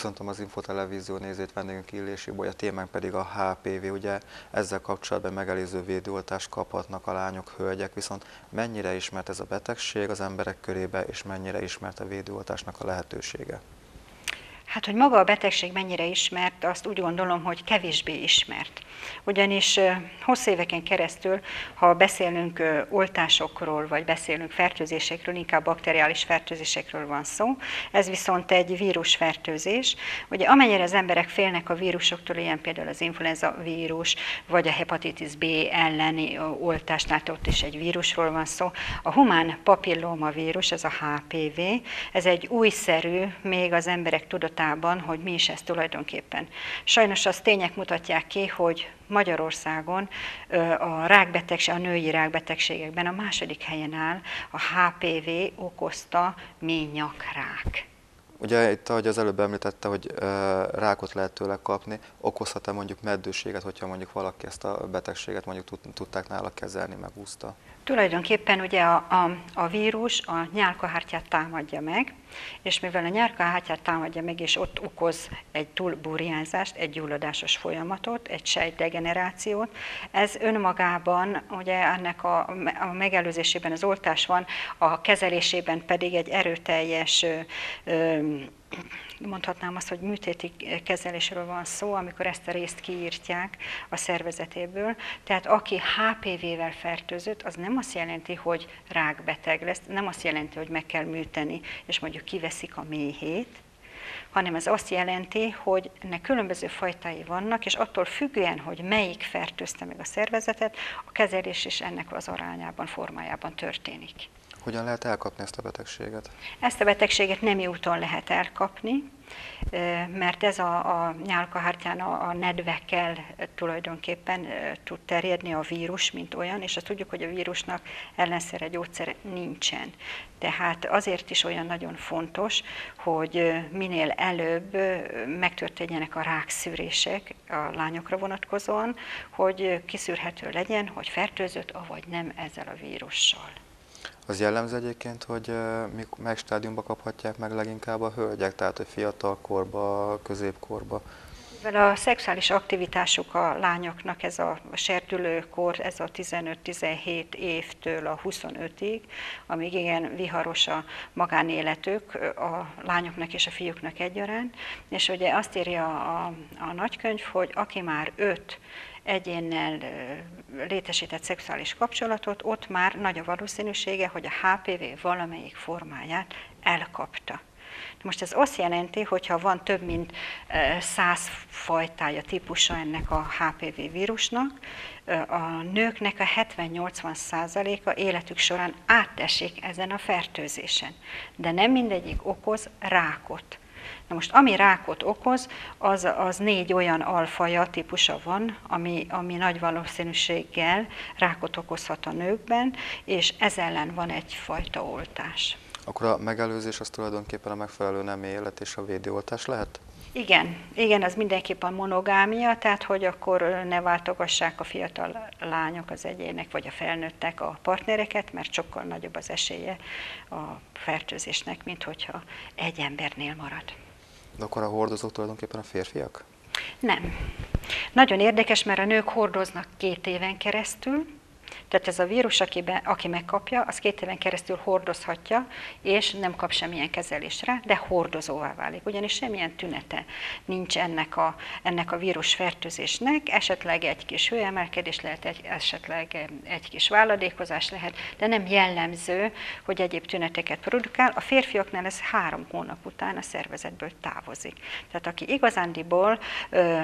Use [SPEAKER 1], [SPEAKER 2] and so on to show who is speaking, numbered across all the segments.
[SPEAKER 1] Köszöntöm az Infotelevízió nézőt vendégünk Illési a témánk pedig a HPV. Ugye ezzel kapcsolatban megelőző védőoltást kaphatnak a lányok, hölgyek, viszont mennyire ismert ez a betegség az emberek körébe, és mennyire ismert a védőoltásnak a lehetősége?
[SPEAKER 2] Hát, hogy maga a betegség mennyire ismert, azt úgy gondolom, hogy kevésbé ismert. Ugyanis hosszú éveken keresztül, ha beszélünk oltásokról, vagy beszélünk fertőzésekről, inkább bakteriális fertőzésekről van szó, ez viszont egy vírusfertőzés. Ugye amennyire az emberek félnek a vírusoktól, ilyen például az influenza vírus, vagy a hepatitis B elleni oltásnál, ott is egy vírusról van szó. A humán papilloma vírus, ez a HPV, ez egy újszerű, még az emberek tudatában tudatában, hogy mi is ez tulajdonképpen. Sajnos az tények mutatják ki, hogy Magyarországon a rákbetegség, a női rákbetegségekben a második helyen áll a HPV okozta ményakrák.
[SPEAKER 1] Ugye itt, ahogy az előbb említette, hogy rákot lehet tőle kapni, okozhat-e mondjuk meddőséget, hogyha mondjuk valaki ezt a betegséget mondjuk tudták nála kezelni, megúszta?
[SPEAKER 2] Tulajdonképpen ugye a, a, a vírus a nyálkahártyát támadja meg, és mivel a nyálkahártyát támadja meg, és ott okoz egy túlburjánzást, egy gyulladásos folyamatot, egy sejtdegenerációt, ez önmagában, ugye ennek a, a megelőzésében az oltás van, a kezelésében pedig egy erőteljes ö, mondhatnám azt, hogy műtéti kezelésről van szó, amikor ezt a részt kiírtják a szervezetéből. Tehát aki HPV-vel fertőzött, az nem azt jelenti, hogy rákbeteg lesz, nem azt jelenti, hogy meg kell műteni, és mondjuk kiveszik a méhét, hanem ez azt jelenti, hogy ennek különböző fajtái vannak, és attól függően, hogy melyik fertőzte meg a szervezetet, a kezelés is ennek az arányában, formájában történik.
[SPEAKER 1] Hogyan lehet elkapni ezt a betegséget?
[SPEAKER 2] Ezt a betegséget nem úton lehet elkapni, mert ez a, a nyálkahártyán a, a nedvekkel tulajdonképpen tud terjedni a vírus, mint olyan, és azt tudjuk, hogy a vírusnak ellenszere gyógyszere nincsen. Tehát azért is olyan nagyon fontos, hogy minél előbb megtörténjenek a rákszűrések a lányokra vonatkozóan, hogy kiszűrhető legyen, hogy fertőzött, avagy nem ezzel a vírussal.
[SPEAKER 1] Az jellemző egyébként, hogy meg stádiumban kaphatják meg leginkább a hölgyek, tehát hogy fiatal korba, középkorba.
[SPEAKER 2] Mivel a szexuális aktivitásuk a lányoknak ez a serdülőkor, ez a 15-17 évtől a 25-ig, amíg igen viharos a magánéletük a lányoknak és a fiúknak egyaránt, és ugye azt írja a, a nagykönyv, hogy aki már 5 egyénnel létesített szexuális kapcsolatot, ott már nagy a valószínűsége, hogy a HPV valamelyik formáját elkapta. Most ez azt jelenti, hogy ha van több mint száz fajtája, típusa ennek a HPV vírusnak, a nőknek a 70-80 százaléka életük során átesik ezen a fertőzésen. De nem mindegyik okoz rákot. Na most ami rákot okoz, az, az négy olyan alfaja típusa van, ami, ami nagy valószínűséggel rákot okozhat a nőkben, és ez ellen van egyfajta oltás.
[SPEAKER 1] Akkor a megelőzés az tulajdonképpen a megfelelő nem élet és a védőoltás lehet?
[SPEAKER 2] Igen, igen, az mindenképpen monogámia, tehát hogy akkor ne váltogassák a fiatal lányok, az egyének vagy a felnőttek a partnereket, mert sokkal nagyobb az esélye a fertőzésnek, mint hogyha egy embernél marad.
[SPEAKER 1] De akkor a hordozók tulajdonképpen a férfiak?
[SPEAKER 2] Nem. Nagyon érdekes, mert a nők hordoznak két éven keresztül, tehát ez a vírus, akibe, aki megkapja, az két éven keresztül hordozhatja, és nem kap semmilyen kezelésre, de hordozóvá válik. Ugyanis semmilyen tünete nincs ennek a, ennek a vírus fertőzésnek, esetleg egy kis hőemelkedés lehet, egy, esetleg egy kis válladékozás lehet, de nem jellemző, hogy egyéb tüneteket produkál. A férfiaknál ez három hónap után a szervezetből távozik. Tehát aki igazándiból ö,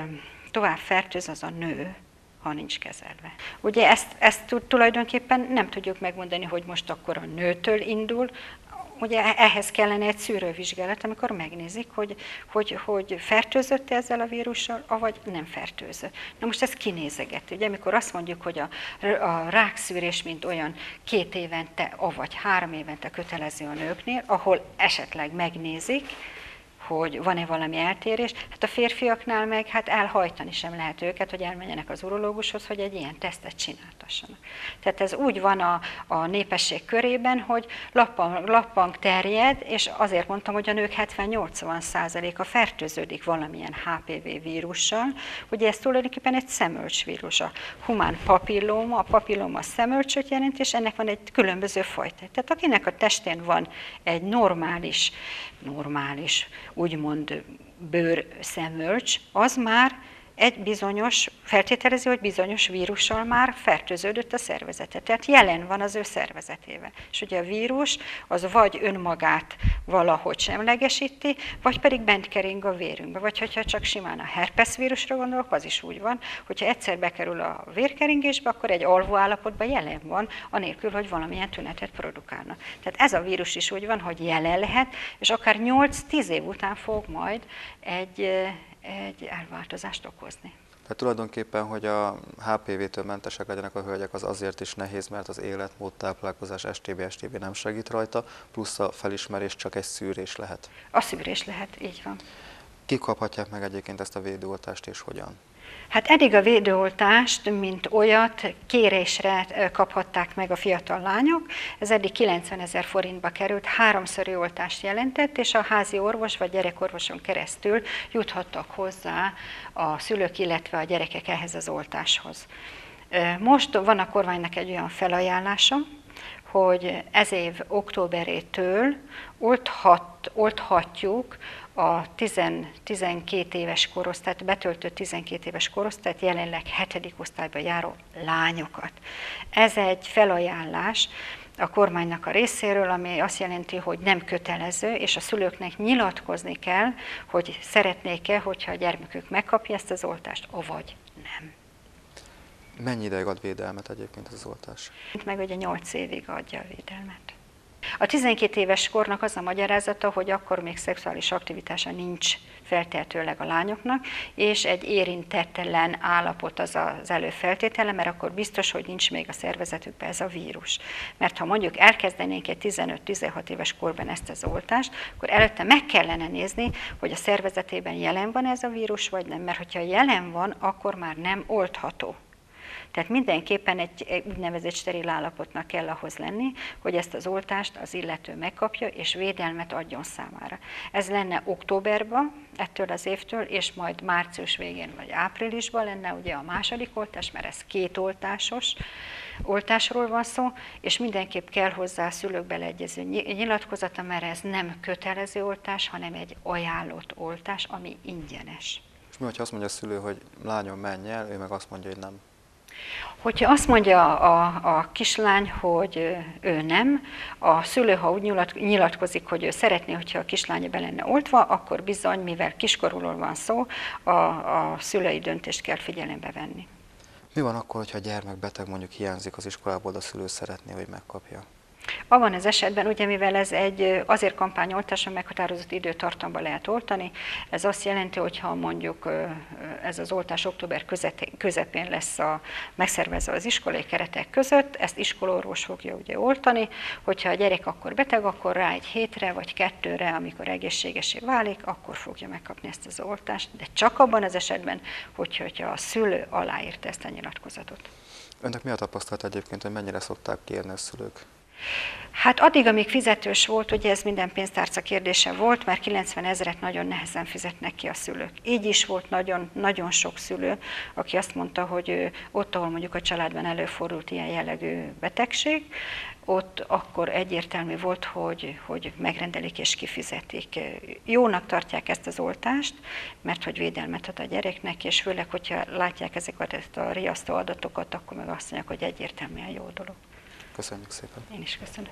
[SPEAKER 2] tovább fertőz, az a nő, ha nincs kezelve. Ugye ezt, ezt tulajdonképpen nem tudjuk megmondani, hogy most akkor a nőtől indul, ugye ehhez kellene egy szűrővizsgálat, amikor megnézik, hogy, hogy, hogy fertőzött ezzel a vírussal, avagy nem fertőzött. Na most ez kinézegeti. Ugye, amikor azt mondjuk, hogy a, a rákszűrés, mint olyan két évente, avagy három évente kötelező a nőknél, ahol esetleg megnézik, hogy van-e valami eltérés. Hát a férfiaknál meg hát elhajtani sem lehet őket, hogy elmenjenek az urológushoz, hogy egy ilyen tesztet csináltassanak. Tehát ez úgy van a, a népesség körében, hogy lappang, lappang terjed, és azért mondtam, hogy a nők 70-80 a fertőződik valamilyen HPV vírussal. Ugye ez tulajdonképpen egy szemölcsvírus, a humán papilloma, a papilloma szemölcsöt jelent, és ennek van egy különböző fajta. Tehát akinek a testén van egy normális, normális, úgymond bőrszemölcs, az már egy bizonyos, feltételező, hogy bizonyos vírussal már fertőződött a szervezete. Tehát jelen van az ő szervezetével. És ugye a vírus az vagy önmagát valahogy semlegesíti, vagy pedig bent kering a vérünkbe. Vagy hogyha csak simán a herpes vírusra gondolok, az is úgy van, hogyha egyszer bekerül a vérkeringésbe, akkor egy alvó állapotban jelen van, anélkül, hogy valamilyen tünetet produkálna. Tehát ez a vírus is úgy van, hogy jelen lehet, és akár 8-10 év után fog majd egy, egy elváltozást okozni.
[SPEAKER 1] Tehát tulajdonképpen, hogy a HPV-től mentesek legyenek a hölgyek, az azért is nehéz, mert az életmód, táplálkozás, STB, STB nem segít rajta, plusz a felismerés csak egy szűrés lehet.
[SPEAKER 2] A szűrés lehet, így van.
[SPEAKER 1] Kik kaphatják meg egyébként ezt a védőoltást és hogyan?
[SPEAKER 2] Hát eddig a védőoltást, mint olyat kérésre kaphatták meg a fiatal lányok. Ez eddig 90 ezer forintba került, háromszori oltást jelentett, és a házi orvos vagy gyerekorvoson keresztül juthattak hozzá a szülők, illetve a gyerekek ehhez az oltáshoz. Most van a kormánynak egy olyan felajánlása, hogy ez év októberétől olthat, olthatjuk a 10, 12 éves korosztályt, betöltött 12 éves korosztályt, jelenleg 7. osztályba járó lányokat. Ez egy felajánlás, a kormánynak a részéről, ami azt jelenti, hogy nem kötelező, és a szülőknek nyilatkozni kell, hogy szeretnék-e, hogyha a gyermekük megkapja ezt az oltást, avagy nem.
[SPEAKER 1] Mennyi ideig ad védelmet egyébként ez az oltás?
[SPEAKER 2] Meg ugye 8 évig adja a védelmet. A 12 éves kornak az a magyarázata, hogy akkor még szexuális aktivitása nincs feltehetőleg a lányoknak, és egy érintettelen állapot az az előfeltétele, mert akkor biztos, hogy nincs még a szervezetükben ez a vírus. Mert ha mondjuk elkezdenénk egy 15-16 éves korban ezt az oltást, akkor előtte meg kellene nézni, hogy a szervezetében jelen van ez a vírus, vagy nem. Mert hogyha jelen van, akkor már nem oltható. Tehát mindenképpen egy úgynevezett steril állapotnak kell ahhoz lenni, hogy ezt az oltást az illető megkapja, és védelmet adjon számára. Ez lenne októberben, ettől az évtől, és majd március végén vagy áprilisban lenne ugye a második oltás, mert ez két oltásos oltásról van szó, és mindenképp kell hozzá a szülők beleegyező nyilatkozata, mert ez nem kötelező oltás, hanem egy ajánlott oltás, ami ingyenes.
[SPEAKER 1] És mi, hogyha azt mondja a szülő, hogy lányom menj el, ő meg azt mondja, hogy nem?
[SPEAKER 2] Hogyha azt mondja a, a kislány, hogy ő nem, a szülő, ha úgy nyilatkozik, hogy ő szeretné, hogyha a kislánya be lenne oltva, akkor bizony, mivel kiskorúról van szó, a, a szülői döntést kell figyelembe venni.
[SPEAKER 1] Mi van akkor, hogyha a gyermek beteg mondjuk hiányzik az iskolából, de a szülő szeretné, hogy megkapja?
[SPEAKER 2] Abban az esetben, ugye mivel ez egy azért kampányoltáson meghatározott időtartamban lehet oltani, ez azt jelenti, hogy ha mondjuk ez az oltás október közepén lesz a, megszervezve az iskolai keretek között, ezt iskolorvos fogja ugye oltani, hogyha a gyerek akkor beteg, akkor rá egy hétre vagy kettőre, amikor egészségesé válik, akkor fogja megkapni ezt az oltást, de csak abban az esetben, hogyha, hogyha a szülő aláírta ezt a nyilatkozatot.
[SPEAKER 1] Önnek mi a tapasztalat egyébként, hogy mennyire szokták kérni a szülők?
[SPEAKER 2] Hát addig, amíg fizetős volt, ugye ez minden pénztárca kérdése volt, mert 90 ezeret nagyon nehezen fizetnek ki a szülők. Így is volt nagyon, nagyon sok szülő, aki azt mondta, hogy ott, ahol mondjuk a családban előfordult ilyen jellegű betegség, ott akkor egyértelmű volt, hogy, hogy megrendelik és kifizetik. Jónak tartják ezt az oltást, mert hogy védelmet ad a gyereknek, és főleg, hogyha látják ezeket a riasztó adatokat, akkor meg azt mondják, hogy egyértelműen jó dolog.
[SPEAKER 1] Köszönjük szépen.
[SPEAKER 2] Én is köszönöm.